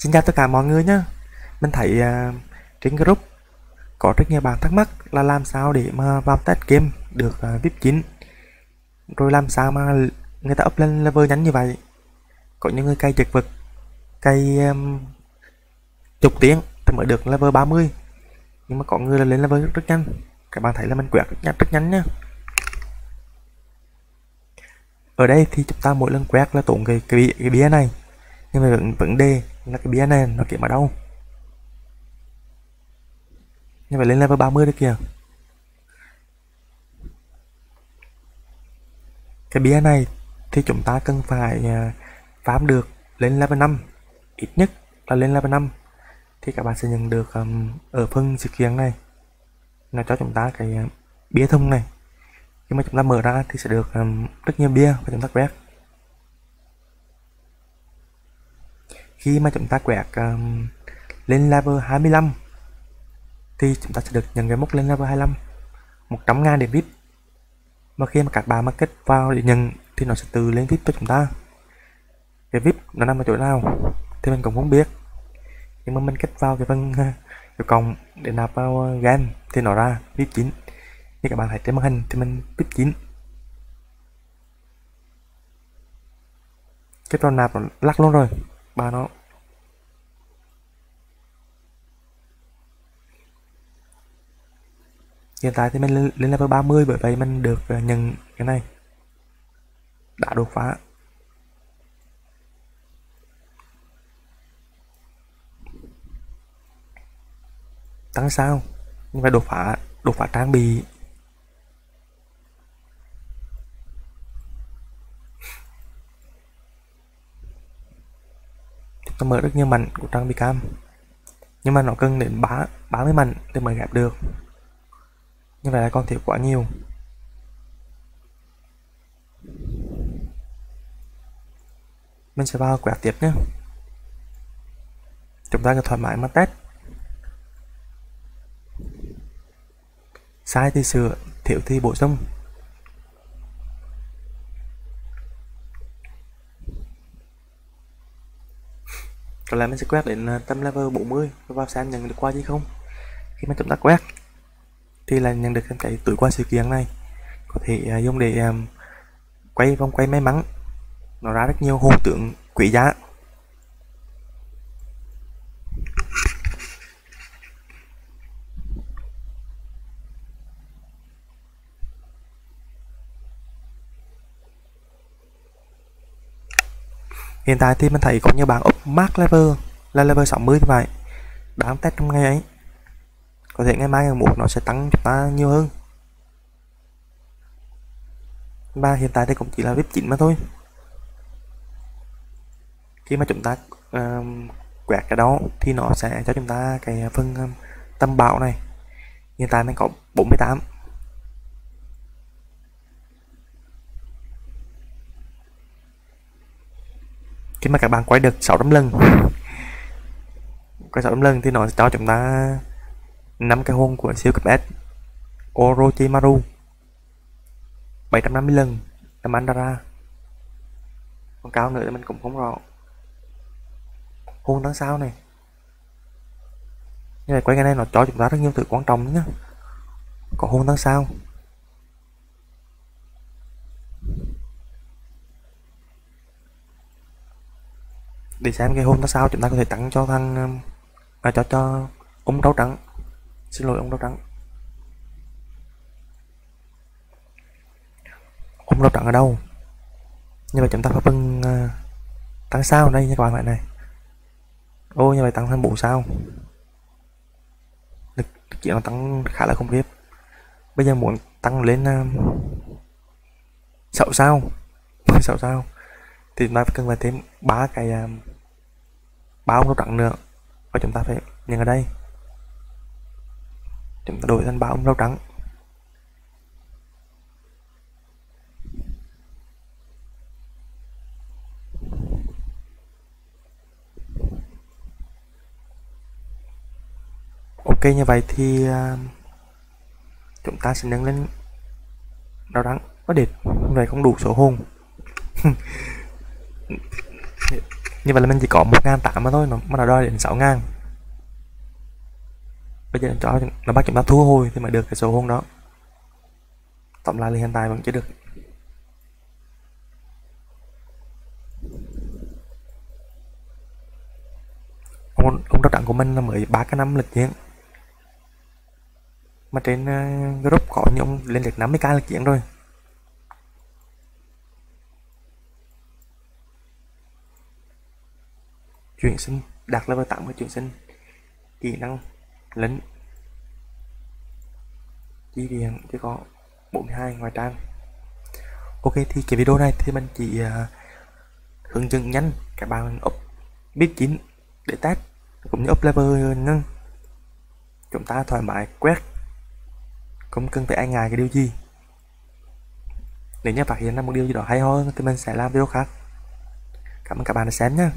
Xin chào tất cả mọi người nhé Mình thấy uh, trên group có rất nhiều bạn thắc mắc là làm sao để mà vào test game được uh, VIP 9 Rồi làm sao mà người ta up lên level nhánh như vậy? Có những người cay chật vật Cay um, chục tiếng thì mới được level 30 Nhưng mà có người là lên level rất, rất nhanh. Các bạn thấy là mình quẹt rất nhanh, rất nhanh nhé Ở đây thì chúng ta mỗi lần quét là tốn cái, cái, cái bia này. Nhưng mà vấn, vấn đề là cái bia này nó kiếm ở đâu? Như vậy lên level 30 đấy kìa. Cái bia này thì chúng ta cần phải à, farm được lên level 5 ít nhất là lên level 5 thì các bạn sẽ nhận được um, ở phần sự kiện này nó cho chúng ta cái à, bia thông này. Khi mà chúng ta mở ra thì sẽ được um, rất nhiều bia và chúng ta quét. Khi mà chúng ta quẹt um, lên level 25 thì chúng ta sẽ được nhận cái mốc lên level 25 100 ngàn điểm VIP. Mà khi mà các bạn market vào để nhận thì nó sẽ tự lên VIP cho chúng ta. Cái VIP nó nằm ở chỗ nào thì mình cũng không biết. Nhưng mà mình kết vào cái phần cái cộng để nạp vào ờ, game thì nó ra VIP 9 như các bạn thấy trên màn hình thì mình VIP 9 kết vào nạp nó lắc luôn rồi ba nó. Hiện tại thì mình lên, lên level 30 bởi vậy mình được ờ, nhận cái này. Đã đột phá. Tăng sao? Nhưng phải đột phá đột phá trang bị. Nó mở rất nhiều mạnh của trang bị cam. Nhưng mà nó cần đến 3, 30 mạnh để mới gặp được. Như vậy là con thiếu quá nhiều. Mình sẽ vào quẹt tiếp nhé. Chúng ta cứ thoải mái mà test. Sai thì sửa thiếu thì bổ sung. Rồi là mình sẽ quét đến ờ, tâm level 40 và vào xem nhận được qua gì không. Khi mà chúng ta quét thì là nhận được cái túi qua sự kiện này. Có thể uh, dùng để um, quay vòng quay may mắn. Nó ra rất nhiều hồn tượng quý giá. Hiện tại thì mình thấy có nhiều bạn up max level là level 60 như vậy đáng test trong ngày ấy. Có thể ngày mai ngày một nó sẽ tăng chúng ta nhiều hơn. Và hiện tại thì cũng chỉ là vip 9 mà thôi. Khi mà chúng ta um, quẹt cái đó thì nó sẽ cho chúng ta cái phân um, tâm bạo này. Hiện tại mình có 48 khi mà các bạn quay được 600 lần quay 600 lần thì nó sẽ cho chúng ta năm cái hôn của siêu cấp S Orochimaru. 750 lần là Andara còn cao nữa thì mình cũng không rõ. Hôn tháng sau này? Như vậy quay cái này nó cho chúng ta rất nhiều thứ quan trọng nhá, có hôn tháng sau để xem cái hôm đó sau chúng ta có thể tặng cho thằng um, à, cho cho ông rau trắng. Xin lỗi ông rau trắng. Ông rau trắng ở đâu? Như vậy chúng ta phải phân à, uh, tăng sao ở đây nha các bạn lại này? Ô như vậy tăng thêm bộ sao? Lực chuyện nó tăng khá là không biết bây giờ muốn tăng lên uh, 6 sao? Sậu sao? thì chúng ta phải cần phải thêm ba cái à, ba ông rau trắng nữa. Và chúng ta phải nhận ở đây. Chúng ta đổi thành ba ông rau trắng ok, như vậy thì à, chúng ta sẽ nâng lên rau trắng có địch vậy không đủ số hồn. như vậy là mình chỉ có một ngàn tám mà thôi nó mà nó đòi đến sáu ngàn. Bây giờ cho nó bắt chúng ta thu hồi thì mới được cái số hôn đó. Tổng lại thì hiện tại vẫn chưa được. Ông, ông đất đẳng của mình là mới ba cái năm lịch chiến. Mà trên ờ, uh, group có những ông lên được 50k lịch chiến rồi. Chuyển sinh. Đạt level 8 và chuyển sinh. Kỹ năng. Lính. Chi viện chỉ có 42 ngoài trang. Ok thì cái video này thì mình chỉ uh, hướng dẫn nhanh. Các bạn up biết chín để test cũng như up level nâng chúng ta thoải mái quét. Không cần phải ai ngại cái điều gì. Nếu như phát hiện ra một điều gì đó hay ho thì mình sẽ làm video khác. Cảm ơn các bạn đã xem nhé